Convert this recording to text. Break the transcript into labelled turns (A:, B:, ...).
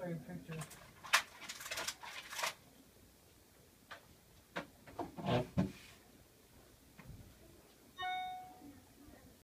A: Sorry, picture.